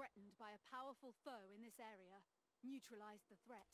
threatened by a powerful foe in this area. Neutralize the threat.